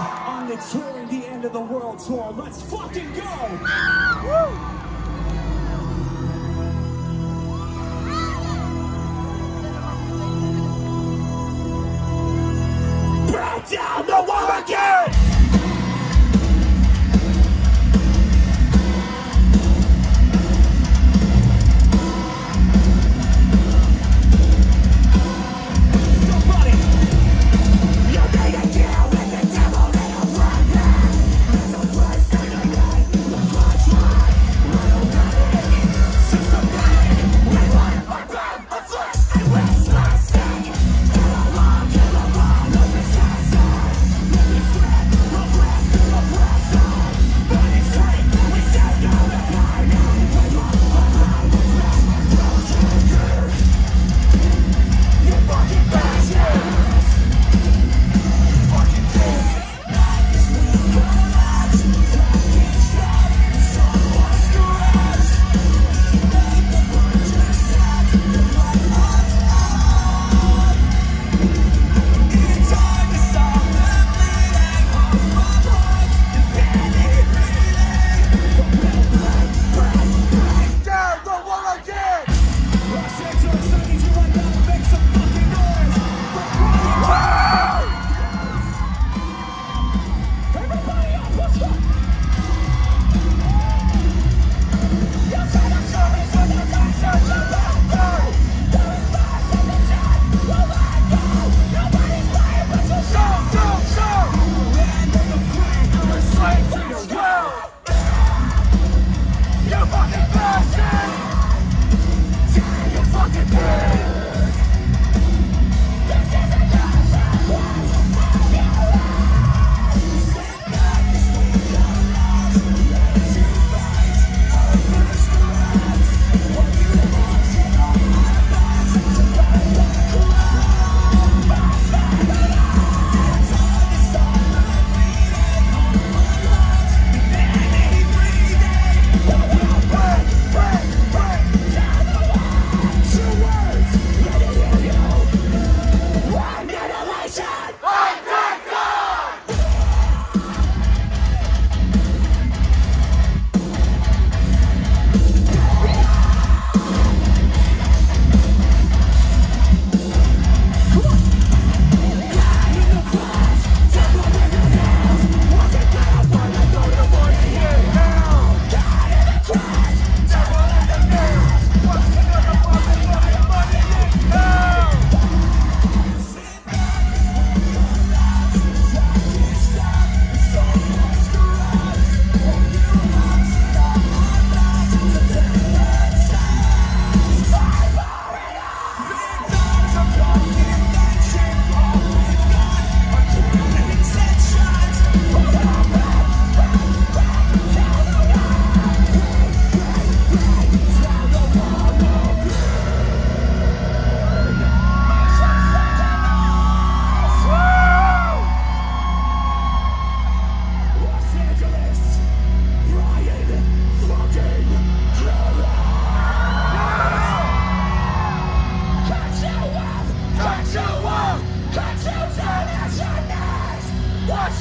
on the tour, the end of the world tour. Let's fucking go! Ah! Woo! Russian! Fucking dead.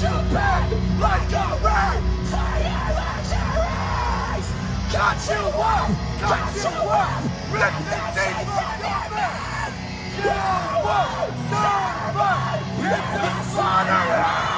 you back like a rain Fire Cut you up, cut you up. Rip the teeth from your You won't survive It's the slaughterhouse.